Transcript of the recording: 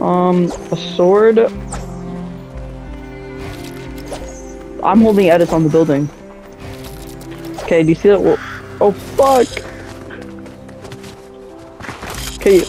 Um, a sword. I'm holding edits on the building. Okay, do you see that? Oh fuck! Okay,